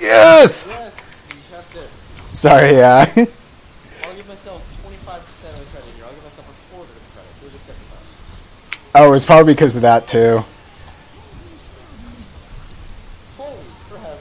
Yes! Yes, you have to. Sorry, yeah. I'll give myself 25% of the credit here. I'll give myself a quarter of the credit. Here's a 75. oh, it's probably because of that, too. Holy crap.